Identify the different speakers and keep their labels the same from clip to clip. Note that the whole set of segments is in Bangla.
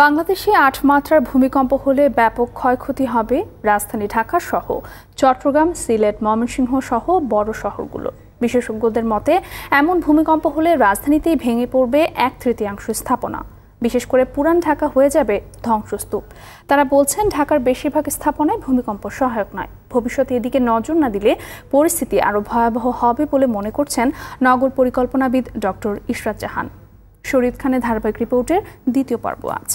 Speaker 1: বাংলাদেশে আট মাত্রার ভূমিকম্প হলে ব্যাপক ক্ষয়ক্ষতি হবে রাজধানী ঢাকা সহ চট্টগ্রাম, সিলেট, ময়মনসিংহ সহ বড় শহরগুলো। বিশেষজ্ঞদের মতে, এমন ভূমিকম্প হলে রাজধানীতেই ভেঙে পড়বে এক তৃতীয়াংশ স্থাপনা। বিশেষ করে পুরান ঢাকা হয়ে যাবে ধ্বংসস্তূপ। তারা বলছেন, ঢাকার বেশিরভাগ স্থাপনায় ভূমিকম্প সহায়ক নয়। ভবিষ্যতে এদিকে নজর না দিলে পরিস্থিতি আরও ভয়াবহ হবে বলে মনে করছেন নগর পরিকল্পনাবিদ ডক্টর ইশরাত জাহান। শরীদ খানের ধারাবাহিক রিপোর্টের দ্বিতীয় পর্ব আজ।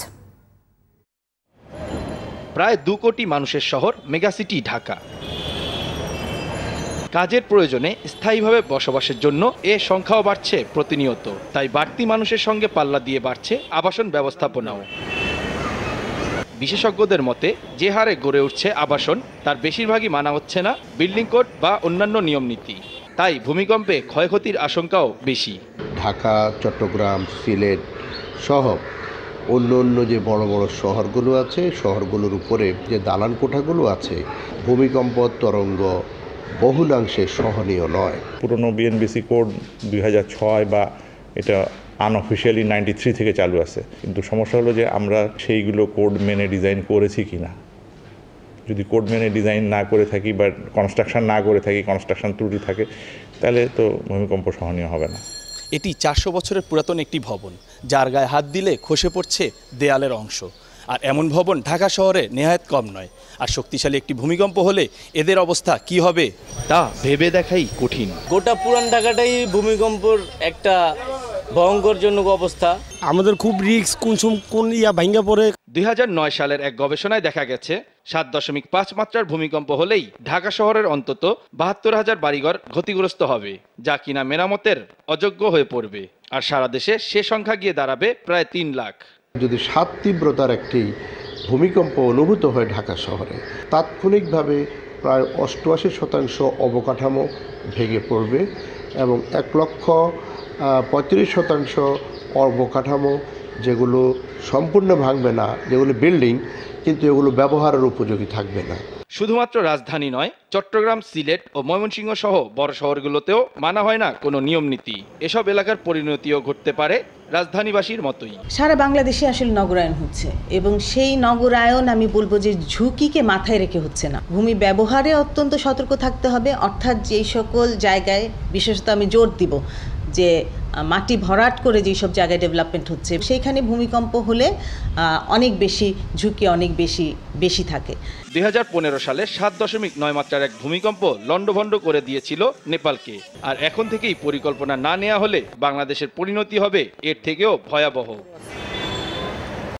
Speaker 2: প্রায় দু কোটি মানুষের শহর মেগাসিটি ঢাকা। কাজের প্রয়োজনে স্থায়ীভাবে বসবাসের জন্য এ সংখ্যাও বাড়ছে প্রতিনিয়ত। তাই বাড়তি মানুষের সঙ্গে পাল্লা দিয়ে বাড়ছে আবাসন ব্যবস্থাপনাও। বিশেষজ্ঞদের মতে, যে হারে গড়ে উঠছে আবাসন, তার বেশিরভাগই মানা হচ্ছে না বিল্ডিং কোড বা অন্যান্য নিয়ম নীতি তাই ভূমিকম্পে ক্ষয়ক্ষতির আশঙ্কাও বেশি।
Speaker 3: ঢাকা, চট্টগ্রাম, সিলেট সহ অন্য অন্য যে বড় বড় শহরগুলো আছে, শহরগুলোর উপরে যে দালান কোঠাগুলো আছে, ভূমিকম্প, তরঙ্গ বহুলাংশে সহনীয় নয়।
Speaker 4: পুরনো বিএনবিসি কোড দুই ছয় বা এটা আনঅফিসিয়ালি নাইনটি থ্রি থেকে চালু আছে। কিন্তু সমস্যা হলো যে আমরা সেইগুলো কোড মেনে ডিজাইন করেছি কি না। যদি কোড মেনে ডিজাইন না করে থাকি বা কনস্ট্রাকশন না করে থাকি কনস্ট্রাকশন ত্রুটি থাকে, তাহলে তো ভূমিকম্প সহনীয় হবে না।
Speaker 2: এটি চারশো বছরের পুরাতন একটি ভবন যার গায়ে হাত দিলে খসে পড়ছে দেয়ালের অংশ। আর এমন ভবন ঢাকা শহরে নেহায়ত কম নয়। আর শক্তিশালী একটি ভূমিকম্প হলে এদের অবস্থা কি হবে তা ভেবে দেখাই কঠিন।
Speaker 5: গোটা পুরান ঢাকাটাই ভূমিকম্পর একটা ভয়ঙ্করজনক অবস্থা।
Speaker 6: আমাদের খুব রিস্ক কোন কোন ইয়া ভাঙ্গা পড়ে
Speaker 2: দুই হাজার নয় সালের এক গবেষণায় দেখা গেছে, সাত দশমিক পাঁচ মাত্রার ভূমিকম্প হলেই ঢাকা শহরের অন্তত বাহাত্তর হাজার বাড়িঘর ক্ষতিগ্রস্ত হবে, যা কিনা মেরামতের অযোগ্য হয়ে পড়বে। আর সারা দেশে সে সংখ্যা গিয়ে দাঁড়াবে প্রায় তিন লাখ।
Speaker 3: যদি সাত তীব্রতার একটি ভূমিকম্প অনুভূত হয় ঢাকা শহরে, তাৎক্ষণিকভাবে প্রায় অষ্টআশি শতাংশ অবকাঠামো ভেঙে পড়বে এবং এক লক্ষ পঁয়ত্রিশ শতাংশ অবকাঠামো যেগুলো সম্পূর্ণ ভাঙবে না যেগুলো বিল্ডিং কিন্তু এগুলো ব্যবহারের উপযোগী থাকবে না।
Speaker 2: শুধুমাত্র রাজধানী নয় চট্টগ্রাম সিলেট ও ময়মনসিংহ সহ বড় শহরগুলোতেও মানা হয় না কোনো নিয়ম নীতি। এসব এলাকার পরিণতিও ঘটতে পারে রাজধানীবাসীর মতোই।
Speaker 7: সারা বাংলাদেশে আসলে নগরায়ন হচ্ছে এবং সেই নগরায়ন আমি বলব যে ঝুঁকিকে মাথায় রেখে হচ্ছে না। ভূমি ব্যবহারে অত্যন্ত সতর্ক থাকতে হবে অর্থাৎ যেই সকল জায়গায় বিশেষত আমি জোর দিব যে মাটি ভরাট করে যেই সব জায়গায় ডেভেলপমেন্ট হচ্ছে, সেইখানে ভূমিকম্প হলে অনেক বেশি ঝুঁকি অনেক বেশি বেশি থাকে।
Speaker 2: দু হাজার পনেরো সালে সাত দশমিক নয় মাত্রার এক ভূমিকম্প লণ্ডভণ্ড করে দিয়েছিল নেপালকে। আর এখন থেকেই পরিকল্পনা না নেওয়া হলে বাংলাদেশের পরিণতি হবে, এর থেকেও ভয়াবহ।